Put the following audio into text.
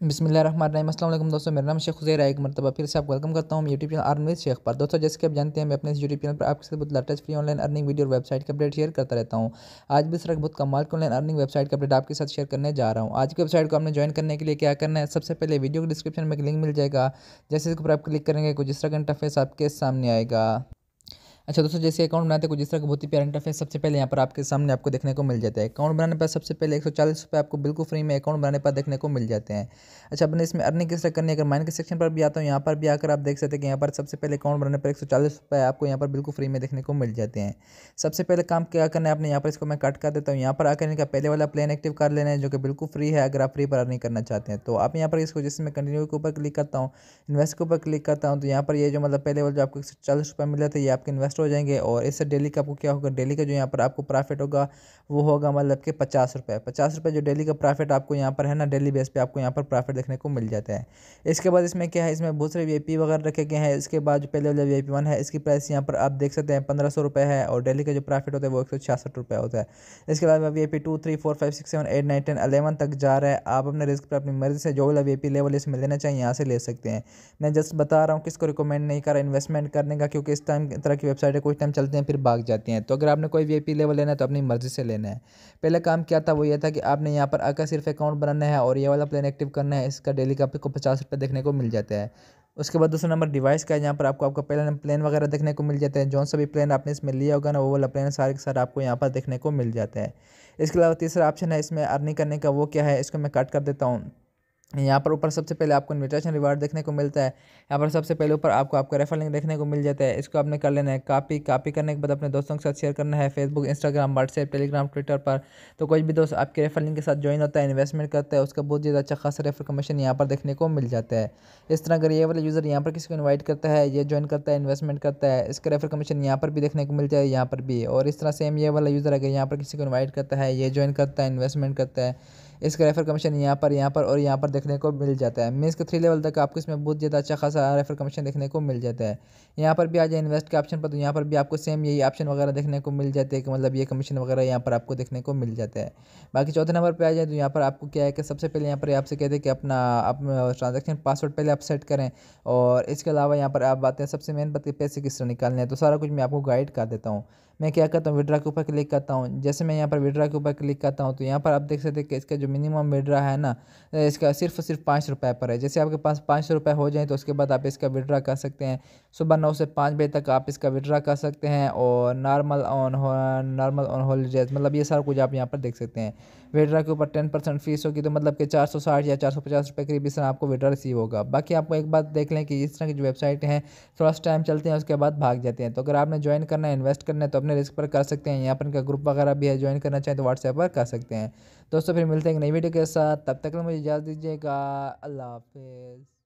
बिस्मिल्लाहिर्रहमानिर्रहीम। दोस्तों, मेरा नाम शेख खुजैर है। एक मरतबा फिर से आप वेलकम करता हूँ यूट्यूब चैनल विद शेख पर। दोस्तों, जैसे कि आप जानते हैं, मैं अपने इस यूट्यूब चैनल पर आपके साथ बहुत latest free online earning video और वेबसाइट का अपडेट शेयर करता रहता हूँ। आज भी सर बहुत कमाल के ऑनलाइन अर्निंग वेबसाइट का अपडेट आपके साथ शेयर करने जा रहा हूँ। आज की वेबसाइट को आपने ज्वाइन करने के लिए क्या करना है, सबसे पहले वीडियो के डिस्क्रिप्शन में एक लिंक मिल जाएगा। जैसे इसके ऊपर आप क्लिक करेंगे, कुछ इस तरह का इंटरफेस आपके सामने आएगा। अच्छा दोस्तों, जैसे अकाउंट बनाते हैं, कुछ इस तरह का बहुत ही प्यारा इंटरफेस सबसे पहले यहाँ पर आपके सामने आपको देखने को मिल जाता है। अकाउंट बनाने पर सबसे पहले एक सौ आपको बिल्कुल फ्री में अकाउंट बनाने पर देखने को मिल जाते हैं। अच्छा अपने इसमें अर्निंग किस तरह करनी है? अगर माइन के सेक्शन पर भी आता हूँ, यहाँ पर भी आकर आप देख सकते हैं कि यहाँ पर सबसे पहले अकाउंट बनाने पर एक सौ आपको यहाँ पर बिल्कुल फ्री में देखने को मिल जाते हैं। सबसे पहले काम क्या करना है आपने यहाँ पर? इसको मैं कट कर देता हूँ। यहाँ पर आकर इनका पहले वाला प्लान एक्टिव कर लेना है, जो कि बिल्कुल फ्री है, अगर आप फ्री पर अर्निंग करना चाहते हैं। तो आप यहाँ पर इसको, जैसे मैं कंटिन्यू के ऊपर क्लिक करता हूँ इन्वेस्ट के ऊपर क्लिक करता हूँ तो यहाँ पर ये जो मतलब पहले वाला जो आपको चालीस रुपये मिले थे, ये आपके इन्वेस्ट हो जाएँगे और इससे डेली का आपको क्या होगा? डेली का जो यहाँ पर आपको प्रॉफिट होगा, वो होगा मतलब कि पचास रुपये पचास रुपये जो डेली का प्रॉफिट आपको यहाँ पर है ना, डेली बेस पे आपको यहाँ पर प्रॉफिट देखने को मिल जाता है। इसके बाद इसमें क्या है? इसमें बहुत सारे वी वगैरह रखे गए हैं। इसके बाद जो पहले वाला वी वन है, इसकी प्राइस यहाँ पर आप देख सकते हैं पंद्रह सौ रुपये है और डेली का जो प्रॉफिट होता है, वो एक सौ छियासठ रुपये होता है। इसके अलावा V P two three four five six seven eight nine ten eleven तक जा रहा है। आप अपने रिस्क पर अपनी मर्ज़ी से जो वाला वी लेवल इसमें लेना चाहिए यहाँ से ले सकते हैं। मैं जस्ट बता रहा हूँ किसको रिकमेंड नहीं कर रहा इन्वेस्टमेंट करने का, क्योंकि इस टाइम तरह की वेबसाइट है कुछ टाइम चलते हैं, फिर भाग जाते हैं। तो अगर आपने कोई वी लेवल लेना है तो अपनी मर्ज़ी से लेना है। पहले काम क्या था, वो ये था कि आपने यहाँ पर आकर सिर्फ़ अकाउंट बनाना है और ये वाला प्लान एक्टिव करना है, इसका डेली का आपको पचास रुपये देखने को मिल जाता है। उसके बाद दूसरा नंबर डिवाइस का है यहाँ पर आपको, आपका पहले प्लान वगैरह देखने को मिल जाते हैं। जौन सा भी प्लान आपने इसमें लिया होगा ना, वो वाला प्लान सारे के सारे आपको यहाँ पर देखने को मिल जाता है। इसके अलावा तीसरा ऑप्शन है, इसमें अर्निंग करने का, वो क्या है, इसको मैं कट कर देता हूँ। यहाँ पर ऊपर सबसे पहले आपको इन्विटेशन रिवार्ड देखने को मिलता है। यहाँ पर सबसे पहले ऊपर आपको, आपका रेफर लिंक देखने को मिल जाता है। इसको आपने कर लेना है। कापी कापी करने के बाद अपने दोस्तों के साथ शेयर करना है। Facebook Instagram WhatsApp Telegram Twitter पर। तो कोई भी दोस्त आपके रेफर लिंक के साथ ज्वाइन होता है इन्वेस्टमेंट करता है, उसका बहुत ज़्यादा अच्छा खासा रेफर कमीशन यहाँ पर देखने को मिल जाता है। इस तरह अगर ये वाला यूज़र यहाँ पर किसी को इन्वाइट करता है, ये ज्वाइन करता है इन्वेस्टमेंट करता है, इसका रेफर कमीशन यहाँ पर भी देखने को मिल जाए, यहाँ पर भी। और इस तरह सेम ये वाला यूज़र अगर यहाँ पर किसी को इन्वाइट करता है, ये ज्वाइन करता है इन्वेस्टमेंट करता है इसका रेफर कमीशन यहाँ पर यहाँ पर और यहाँ पर देखने को मिल जाता है। मीन्स के थ्री लेवल तक आपको इसमें बहुत ज़्यादा अच्छा खासा रेफर कमीशन देखने को मिल जाता है। यहाँ पर भी आ जाए इन्वेस्ट के ऑप्शन पर तो यहाँ पर भी आपको सेम यही ऑप्शन वगैरह देखने को मिल जाते हैं कि मतलब ये कमीशन वगैरह यहाँ पर आपको देखने को मिल जाता है। बाकी चौथे नंबर पर आ जाए तो यहाँ पर आपको क्या है कि सबसे पहले यहाँ पर आपसे कहते हैं कि अपना अपना ट्रांजेक्शन पासवर्ड पहले आप सेट करें और इसके अलावा यहाँ पर आप बातें, सबसे मेन बात पैसे किस तरह निकालने हैं। तो सारा कुछ मैं आपको गाइड कर देता हूँ। मैं क्या करता हूँ विड्रा के ऊपर क्लिक करता हूँ। जैसे मैं यहाँ पर विड्रा के ऊपर क्लिक करता हूँ तो यहाँ पर आप देख सकते हैं कि इसका जो मिनिमम विड्रा है ना इसका सिर्फ़ सिर्फ़ पाँच रुपये पर है। जैसे आपके पास पाँच सौ रुपये हो जाए तो उसके बाद आप इसका विड्रा कर सकते हैं। सुबह नौ से पाँच बजे तक आप इसका विड्रा कर सकते हैं और नॉर्मल ऑन हो नॉर्मल ऑन हॉलीडेज मतलब ये सारा कुछ आप यहाँ पर देख सकते हैं। विड्रा के ऊपर टेन परसेंट फ़ीस होगी तो मतलब कि चार सौ साठ या चार सौ पचास रुपये करीब इस आपको विड्रा रिसीव होगा। बाकी आपको एक बात देख लें कि इस तरह की जो वेबसाइट हैं सा टाइम चलते हैं, उसके बाद भाग जाते हैं। तो अगर आपने ज्वाइन करना है इन्वेस्ट करना है तो रिस्क पर कर सकते हैं यहाँ पर इनका ग्रुप वगैरह भी है ज्वाइन करना चाहें तो व्हाट्सएप पर कर सकते हैं। दोस्तों, फिर मिलते हैं एक नई वीडियो के साथ। तब तक मुझे इजाज़त दीजिएगा। अल्लाह हाफिज़।